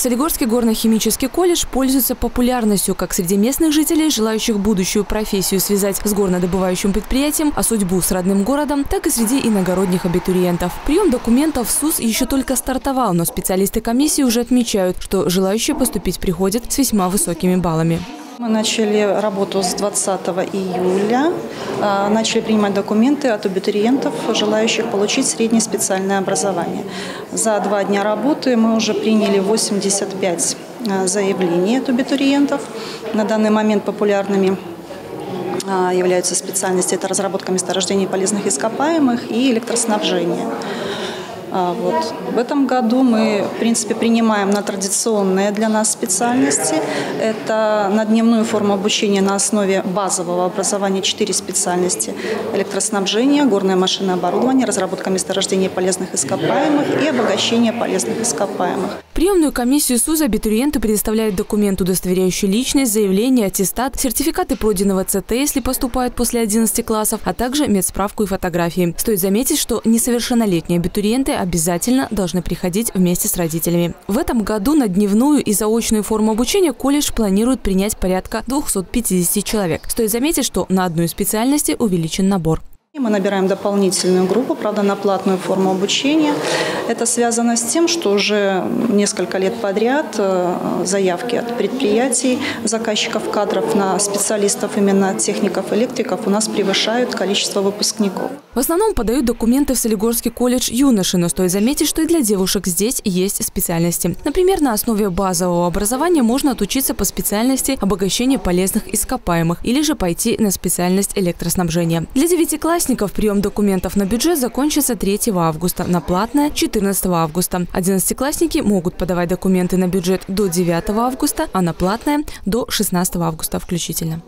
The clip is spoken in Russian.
Солигорский горно-химический колледж пользуется популярностью как среди местных жителей, желающих будущую профессию связать с горнодобывающим предприятием, а судьбу с родным городом, так и среди иногородних абитуриентов. Прием документов в СУС еще только стартовал, но специалисты комиссии уже отмечают, что желающие поступить приходят с весьма высокими баллами. Мы начали работу с 20 июля. А, начали принимать документы от абитуриентов, желающих получить среднее специальное образование. За два дня работы мы уже приняли 85 а, заявлений от абитуриентов. На данный момент популярными а, являются специальности это разработка месторождений полезных ископаемых и электроснабжение. А, вот. В этом году мы, в принципе, принимаем на традиционные для нас специальности. Это на дневную форму обучения на основе базового образования четыре специальности. Электроснабжение, горное машинное оборудование, разработка месторождения полезных ископаемых и обогащение полезных ископаемых. Приемную комиссию СУЗ абитуриенты предоставляют документ, удостоверяющий личность, заявление, аттестат, сертификаты пройденного ЦТ, если поступают после 11 классов, а также медсправку и фотографии. Стоит заметить, что несовершеннолетние абитуриенты обязательно должны приходить вместе с родителями. В этом году на дневную и заочную форму обучения колледж планирует принять порядка 250 человек. Стоит заметить, что на одну из специальностей увеличен набор. Мы набираем дополнительную группу, правда, на платную форму обучения. Это связано с тем, что уже несколько лет подряд э, заявки от предприятий, заказчиков кадров на специалистов, именно техников, электриков у нас превышают количество выпускников. В основном подают документы в Солигорский колледж юноши, но стоит заметить, что и для девушек здесь есть специальности. Например, на основе базового образования можно отучиться по специальности обогащения полезных ископаемых или же пойти на специальность электроснабжения. Для девятиклассников прием документов на бюджет закончится 3 августа, на платное – 14 августа. Одиннадцатиклассники могут подавать документы на бюджет до 9 августа, а на платное – до 16 августа включительно.